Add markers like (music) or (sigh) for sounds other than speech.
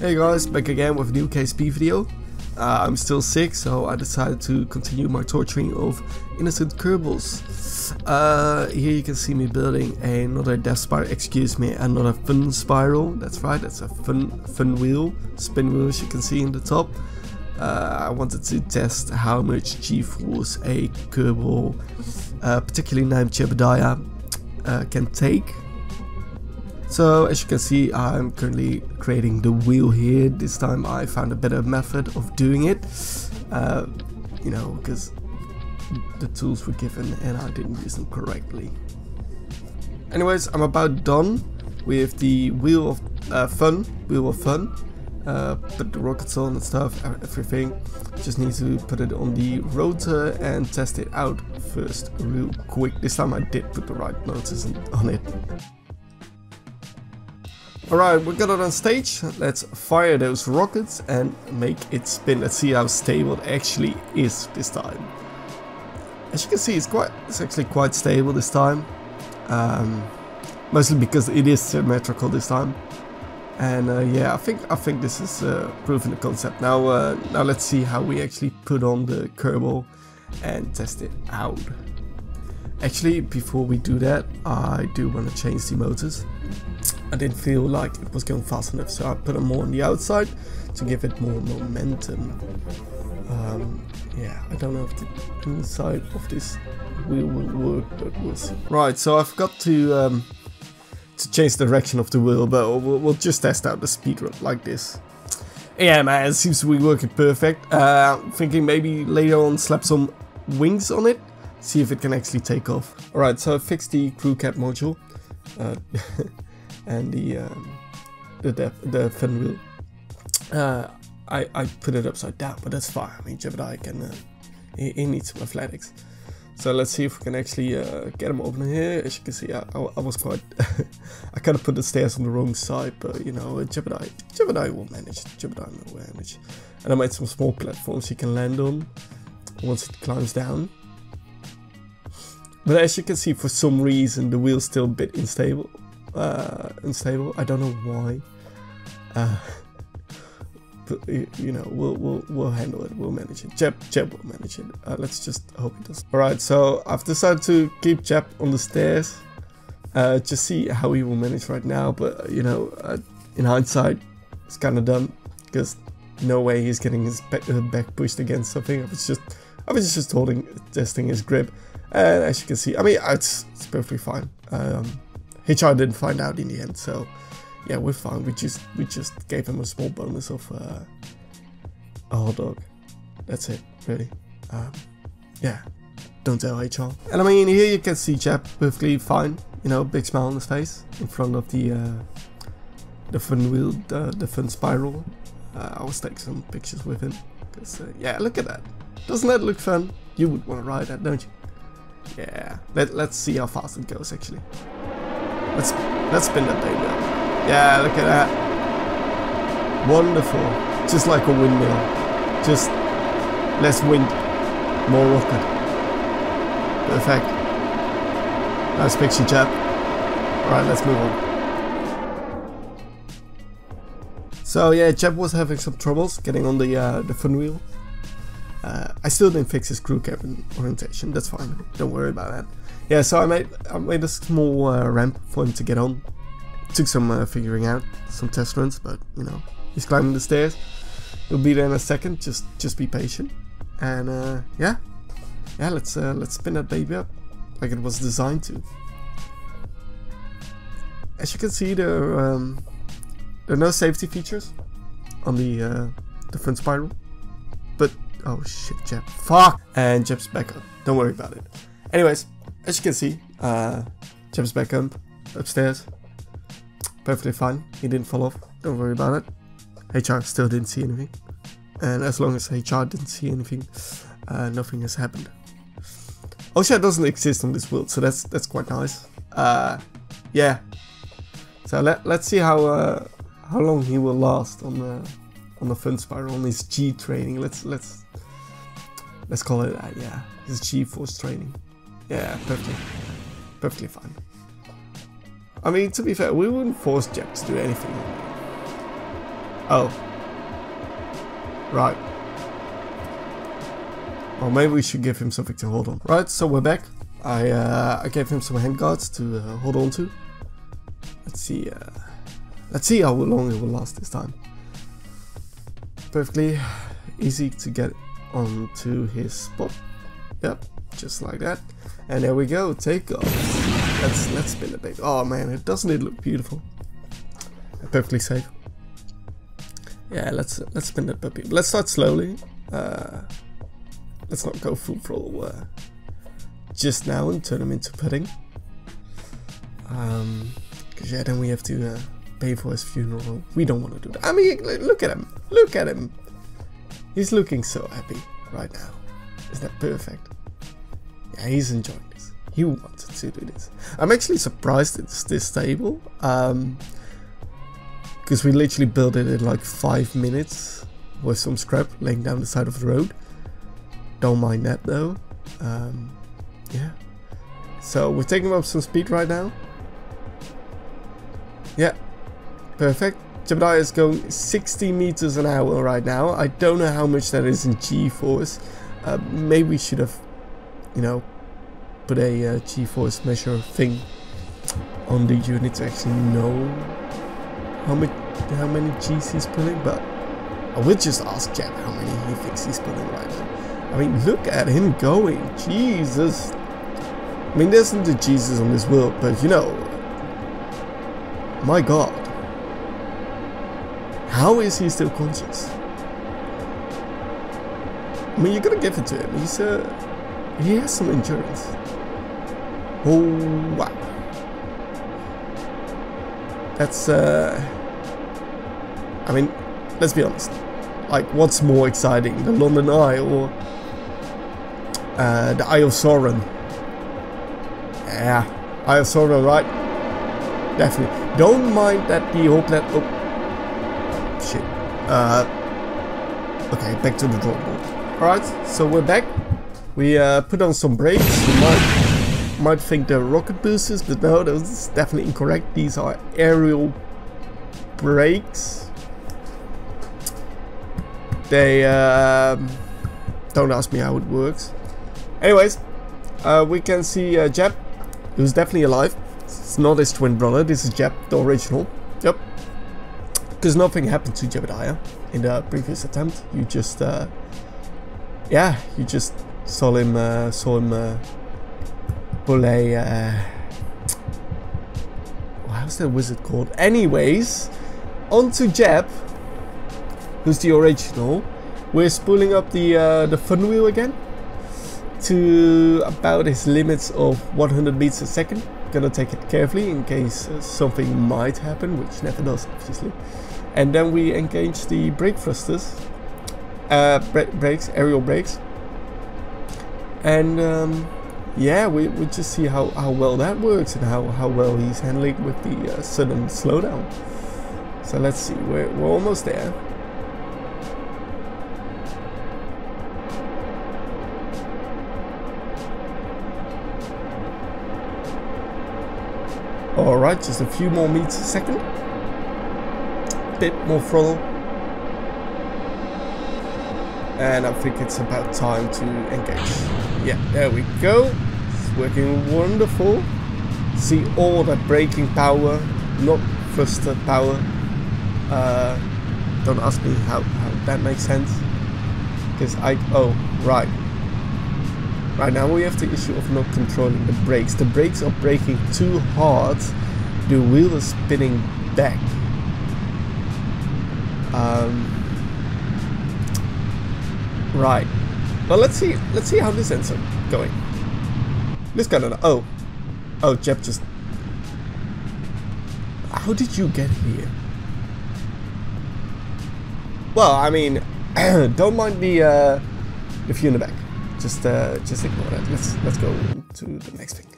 Hey guys, back again with a new KSP video. Uh, I'm still sick, so I decided to continue my torturing of innocent Kerbals. Uh, here you can see me building another death spiral, excuse me, another fun spiral. That's right, that's a fun, fun wheel, spin wheel as you can see in the top. Uh, I wanted to test how much G-force a Kerbal, uh, particularly named Jebediah, uh, can take. So as you can see I'm currently creating the wheel here. This time I found a better method of doing it. Uh, you know, because the tools were given and I didn't use them correctly. Anyways, I'm about done with the wheel of uh, fun, wheel of fun. Uh, put the rockets on and stuff, everything. Just need to put it on the rotor and test it out first real quick. This time I did put the right motors on it. Alright, we got it on stage. Let's fire those rockets and make it spin. Let's see how stable it actually is this time. As you can see, it's quite it's actually quite stable this time. Um, mostly because it is symmetrical this time. And uh, yeah, I think I think this is uh, proving the concept. Now uh, now let's see how we actually put on the Kerbal and test it out. Actually, before we do that, I do want to change the motors. I didn't feel like it was going fast enough, so I put them more on the outside to give it more momentum. Um, yeah, I don't know if the inside of this wheel will work, but we'll see. Right, so I forgot to um, to change the direction of the wheel, but we'll, we'll just test out the speed run like this. Yeah, man, it seems to be working perfect. Uh, thinking maybe later on slap some wings on it, see if it can actually take off. Alright, so I fixed the crew cab module. Uh, (laughs) and the um, the the fin wheel. Uh, I I put it upside down, but that's fine. I mean, Jebediah can uh, he, he, needs some athletics. So let's see if we can actually uh, get him open here. As you can see, I, I, I was quite (laughs) I kind of put the stairs on the wrong side, but you know, Jebediah Jebediah will manage. Jebediah will manage. And I made some small platforms he can land on once it climbs down. But as you can see, for some reason, the wheel's still a bit unstable uh, unstable. I don't know why. Uh, (laughs) but you know, we'll we'll we'll handle it. We'll manage it. Jeb Jeb will manage it. Uh, let's just hope he does. All right. So I've decided to keep Jeb on the stairs. Uh, just see how he will manage right now. But uh, you know, uh, in hindsight, it's kind of dumb because no way he's getting his back, uh, back pushed against something. I was just I was just holding testing his grip, and as you can see, I mean, it's it's perfectly fine. Um, HR didn't find out in the end, so yeah, we're fine. We just we just gave him a small bonus of uh, a hot dog. That's it, really. Um, yeah, don't tell HR. And I mean, here you can see Jeb perfectly fine. You know, big smile on his face in front of the uh, the fun wheel, the, the fun spiral. Uh, I was taking some pictures with him. Cause uh, yeah, look at that. Doesn't that look fun? You would want to ride that, don't you? Yeah. Let Let's see how fast it goes actually. Let's let's spin that baby up. Yeah, look at that. Wonderful. Just like a windmill. Just less wind, more rocket. Perfect. Nice picture, chap. Alright, let's move on. So yeah, Jeb was having some troubles getting on the uh, the fun wheel. Uh, I still didn't fix his crew cabin orientation. That's fine. Don't worry about that. Yeah, so I made I made a small uh, ramp for him to get on. took some uh, figuring out, some test runs, but you know he's climbing the stairs. He'll be there in a second. Just just be patient. And uh, yeah, yeah. Let's uh, let's spin that baby up like it was designed to. As you can see, there um, there are no safety features on the uh, the front spiral, but Oh shit, Jeb. Fuck! And Jeb's back up. Don't worry about it. Anyways, as you can see, uh, back up, upstairs. Perfectly fine. He didn't fall off. Don't worry about it. HR still didn't see anything. And as long as HR didn't see anything, uh, nothing has happened. OSHA doesn't exist on this world, so that's that's quite nice. Uh, yeah. So let let's see how uh, how long he will last on the on the fun spiral on his G training. Let's let's let's call it that. Yeah, his G force training. Yeah, perfectly, perfectly fine. I mean, to be fair, we wouldn't force Jack to do anything. Oh. Right. Or maybe we should give him something to hold on. Right, so we're back. I uh, I gave him some handguards to uh, hold on to. Let's see. Uh, let's see how long it will last this time. Perfectly easy to get onto his spot. Yep, just like that. And there we go. Take off. Let's let's spin it back. Oh man, it doesn't it look beautiful? Perfectly safe. Yeah, let's let's spin that puppy. Let's start slowly. Uh, let's not go full throttle uh, just now and turn him into pudding. Um, cause yeah, then we have to uh, pay for his funeral. We don't want to do that. I mean, look at him. Look at him. He's looking so happy right now. Is that perfect? He's enjoying this. He wanted to do this. I'm actually surprised it's this stable. Um, because we literally built it in like five minutes with some scrap laying down the side of the road. Don't mind that though. Um, yeah. So we're taking up some speed right now. Yeah. Perfect. Jebediah is going 60 meters an hour right now. I don't know how much that is in G-force. Uh, maybe we should have, you know, put a uh, G-force measure thing on the unit to actually know how many how many G's he's pulling, but I would just ask Jeb how many he thinks he's pulling right now. I mean, look at him going. Jesus. I mean, there's not the Jesus on this world, but you know, my God. How is he still conscious? I mean, you gotta give it to him. He's uh, he has some endurance. Oh wow. That's uh I mean, let's be honest. Like, what's more exciting, the London Eye or uh, the Eye of Sauron? Yeah, Eye of Sauron, right? Definitely. Don't mind that the whole planet. Oh, shit. Uh, okay, back to the drawing board. Alright, so we're back. We uh, put on some brakes. You might, might think they're rocket boosters, but no, that's definitely incorrect. These are aerial brakes. They um, don't ask me how it works. Anyways, uh, we can see uh, Jeb, who's definitely alive. It's not his twin brother. This is Jeb, the original. Yep. Because nothing happened to Jebediah in the previous attempt. You just, uh, yeah, you just saw him, uh, saw him uh, a. Uh, how's that wizard called? Anyways, onto Jeb who's the original. We're spooling up the uh, the fun wheel again to about his limits of 100 meters a second. Gonna take it carefully in case something might happen, which never does, obviously. And then we engage the brake thrusters, uh, bra brakes, aerial brakes. And um, yeah, we, we just see how, how well that works and how, how well he's handling with the uh, sudden slowdown. So let's see, we're, we're almost there. Alright, just a few more meters a second. Bit more throttle. And I think it's about time to engage. Yeah, there we go. It's working wonderful. See all that braking power, not thruster power. Uh, don't ask me how, how that makes sense. Because I, oh, right. Right now we have the issue of not controlling the brakes. The brakes are braking too hard. The wheel is spinning back. Um, right. Well, let's see. Let's see how this ends up going. This don't know. Oh, oh, Jeb just. How did you get here? Well, I mean, (clears throat) don't mind the uh, the few in the back just uh, just ignore that. Let's let's go to the next thing.